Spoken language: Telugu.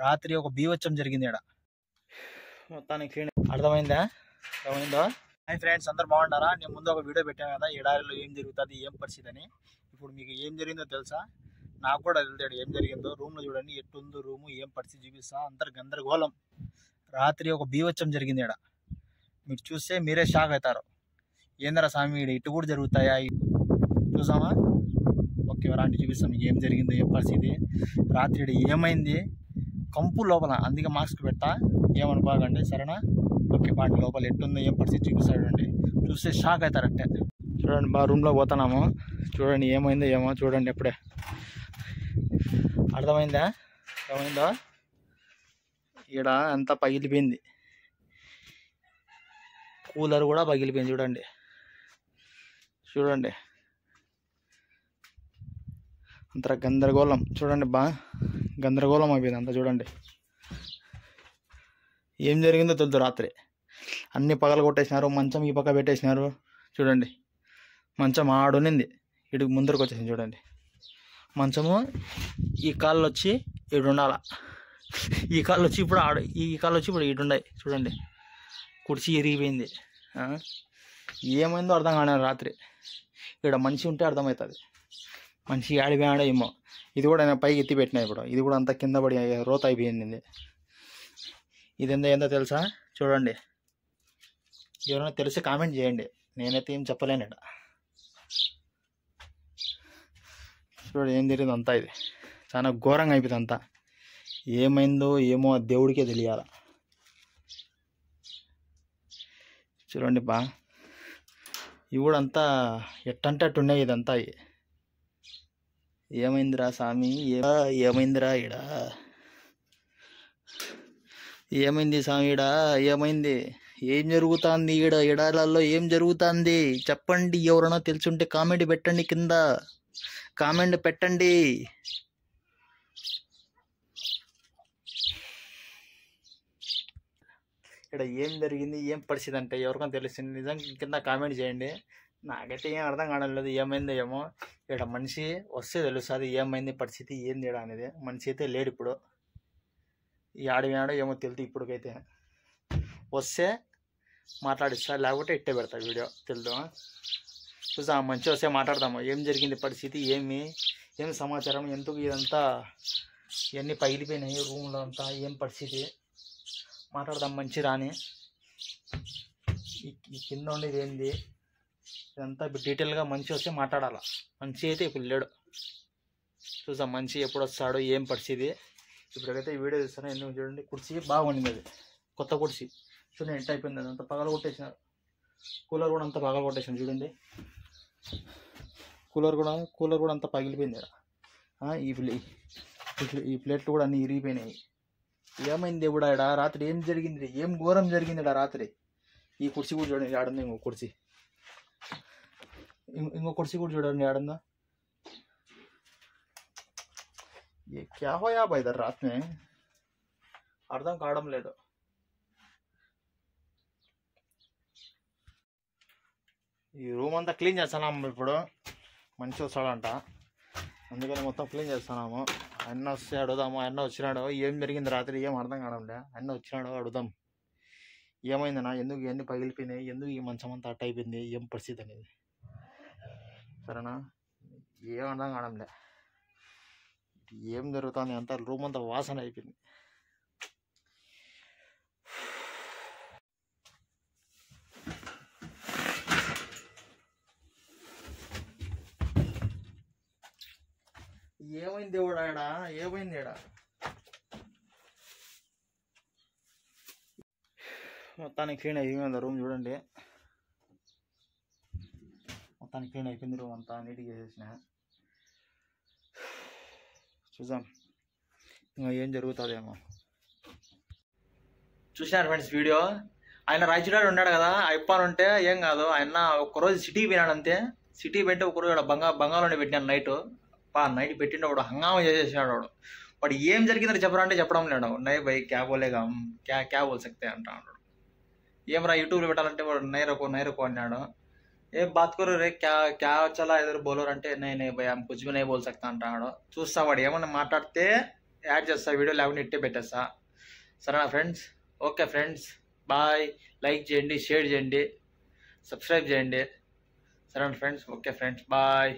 రాత్రి ఒక బీవచ్చం జరిగింది ఇక్కడ మొత్తానికి క్లీన్ అర్థమైందా? అర్థమైందా? హాయ్ ఫ్రెండ్స్ అందరు బాగుంటారా నేను ముందు ఒక వీడియో పెట్టాను కదా ఎడారిలో ఏం జరుగుతుంది ఏం పరిస్థితి అని. ఇప్పుడు మీకు ఏం జరిగిందో తెలుసా? నాకు కూడా తెలుతాడు ఏం జరిగిందో. రూమ్లో చూడండి ఎట్టుందో రూము ఏం పరిస్థితి చూపిస్తా. అందరు గందరగోళం. రాత్రి ఒక బీవచ్చం జరిగింది ఇక్కడ మీరు చూస్తే మీరే షాక్ అవుతారు. ఏందరా స్వామి ఇటు కూడా జరుగుతాయా? చూసామా ఓకే అలాంటి చూపిస్తాం మీకు ఏం జరిగిందో ఏం పరిస్థితి. రాత్రి ఏమైంది? కంపు లోపల అందుకే మాస్క్ పెట్టా. ఏమనుకోకండి సరేనా? ఓకే వాటి లోపల ఎట్టుందో ఏం పరిస్థితి చూపిస్తాడు అండి చూస్తే షాక్ అవుతారు అట్టే. చూడండి బా రూమ్లో పోతున్నాము. చూడండి ఏమైందో ఏమో చూడండి ఎప్పుడే అర్థమైందా? అర్థమైందా ఈడ అంతా పగిలిపోయింది. కూలర్ కూడా పగిలిపోయింది చూడండి. చూడండి. అంత గందరగోళం. చూడండి బా. గందరగోళం అయిపోయింది అంతా చూడండి. ఏం జరిగిందో తెలుసు రాత్రి. అన్ని పగలు కొట్టేసినారు మంచం ఈ పక్క పెట్టేసినారు చూడండి. మంచం ఆడునింది ఇటు ముందరకు వచ్చేసింది చూడండి. మంచము ఈ కాళ్ళు వచ్చి ఇటు ఉండాల. ఈ కాళ్ళు వచ్చి ఇప్పుడు ఆడు ఈ కాళ్ళు వచ్చి ఇప్పుడు ఇటు ఉన్నాయి చూడండి. కుర్చీ ఇరిగిపోయింది. ఏమైందో అర్థం కాలేదు రాత్రి. ఇక్కడ మనిషి ఉంటే అర్థమవుతుంది. మనిషి ఆడిపోయాడో ఏమో. ఇది కూడా నేను పైకి ఎత్తి పెట్టినా ఇప్పుడు. ఇది కూడా అంతా కింద పడి రోత అయిపోయింది. ఇది ఎంత ఏందో ఏందో తెలుసా? చూడండి. ఎవరైనా తెలిసి కామెంట్ చేయండి. నేనైతే ఏం చెప్పలేను ఇక్కడ. చూడండి ఏం జరిగింది అంతా ఇది. చాలా ఘోరంగా అయిపోయింది అంతా. ఏమైందో ఏమో దేవుడికే తెలియాల. చూడండి బా. ఇవి కూడా అంతా ఎట్టంటే అట్టు ఉన్నాయి ఇదంతా. ఏమైందిరా స్వామి ఏమైందిరా ఇడ ఏమైంది స్వామి ఈడ? ఏమైంది? ఏం జరుగుతుంది ఈడ? ఇడాలలో ఏం జరుగుతుంది? చెప్పండి ఎవరైనా తెలుసుంటే కామెంట్ పెట్టండి కింద. కామెంట్ పెట్టండి. ఇక్కడ ఏం జరిగింది? ఏం పరిస్థితి అంటే ఎవరికైనా తెలిసింది? నిజంగా కింద కామెంట్ చేయండి. నాకైతే ఏం అర్థం కావడం లేదు. ఏమైందో ఏమో. ఇక్కడ మనిషి వస్తే తెలుస్తుంది ఏమైంది పరిస్థితి ఏంది అనేది. మనిషి అయితే లేడు ఇప్పుడు. ఈ ఆడినాడో ఏమో తెలుదు ఇప్పటికైతే. వస్తే మాట్లాడిస్తా లేకపోతే ఇట్టే పెడతా వీడియో తెలుదు? చూసా మంచి వస్తే మాట్లాడదాము. ఏం జరిగింది పరిస్థితి ఏమి ఏం సమాచారం ఎందుకు ఇదంతా ఇవన్నీ పగిలిపోయినాయి రూమ్లో అంతా ఏం పరిస్థితి? మాట్లాడదాం మంచి రాని ఈ కింద ఉండేది ఏంది? ఇదంతా ఇప్పుడు డీటెయిల్గా మంచి వస్తే మాట్లాడాలా. మంచి అయితే ఇప్పుడు లేడు. చూసాం మంచి ఎప్పుడు వస్తాడో ఏం పరిస్థితి. ఇప్పుడైతే వీడియో చూస్తాను ఎందుకు చూడండి కుర్చీ బాగుండింది అది. కొత్త కుర్చీ. చూడండి ఎంత అయిపోయింది అది. అంత పగల కొట్టేసినారు కూలర్ కూడా అంత పగల కొట్టేసాను చూడండి. కూలర్ కూడా కూలర్ కూడా అంత పగిలిపోయింది ఈడ. ఈ ప్లే ఈ ఈ ప్లేట్లు కూడా అన్నీ ఇరిగిపోయినాయి. ఏమైంది దేవుడా రాత్రి ఏం జరిగింది? ఏం ఘోరం జరిగింది రాత్రి? ఈ కుర్చీ కూడా చూడండి ఆడుంది ఇంకో కుర్చీ. ఇంకో కుర్చీ కూడా చూడండి ఆడందా ఏ క్యా హోయా బాయ్దారు రాత్మే అర్థం కావడం లేదు ఈ రూమ్ అంతా క్లీన్ చేస్తున్నాము ఇప్పుడు మంచి వస్తాడంట అందుకని మొత్తం క్లీన్ చేస్తున్నాము అన్న వస్తే అడుగుదాము అన్న వచ్చినాడు ఏం జరిగింది రాత్రి ఏం అర్థం కావడంలే అన్న వచ్చినాడు అడుగుదాం ఏమైందన్నా? ఎందుకు ఎన్ని పగిలిపోయినాయి? ఎందుకు ఈ మంచం అంతా అట్ అయిపోయింది? ఏం పరిస్థితి అనేది? సరేనా? ఏమన్నా కాడంలే ఏం జరుగుతుంది అంతా? రూమ్ అంతా వాసన అయిపోయింది. ఏమైంది దేవుడా ఈడ ఏమైంది ఈడ మొత్తానికి క్లీన్ అయిపోయింది రూమ్ చూడండి. మొత్తానికి క్లీన్ అయిపోయింది రూమ్ అంతా నీట్గా చేసిన చూద్దాం. ఇంకా ఏం జరుగుతుందేమో. చూసినారు ఫ్రెండ్స్ వీడియో? ఆయన రాయచూడాడు ఉన్నాడు కదా అయిపోయి ఉంటే ఏం కాదు. ఆయన ఒక్కరోజు సిటీకి పోయినాడు అంతే. సిటీ పెట్టి ఒకరోజు బంగా బంగాళంలో పెట్టినాడు నైట్ పా నైట్ పెట్టిండు వాడు హంగామా చేసేసినాడు వాడు. వాడు ఏం జరిగిందని చెప్పరా అంటే చెప్పడం లేడు నై బై క్యాబ్ బోలేగా? క్యా క్యాబ్ బోల్ సక్తే అంటాడు ఏమరా యూట్యూబ్లో పెట్టాలంటే వాడు నైరకో నైరకో అన్నాడు. ఏ బాత్కోరు రే క్యా క్యా వచ్చాలా ఎదురు బౌలర్ అంటే నేను భయ కొంచెం నే బోల్ సక్తా అంటాడు. చూస్తా వాడు ఏమన్నా మాట్లాడితే యాడ్ చేస్తా వీడియో లేకుండా ఇట్టే పెట్టేస్తా. సరేనా friends? Okay friends bye. Like చేయండి షేర్ చేయండి సబ్స్క్రైబ్ చేయండి. సరేనా ఫ్రెండ్స్? Okay friends bye.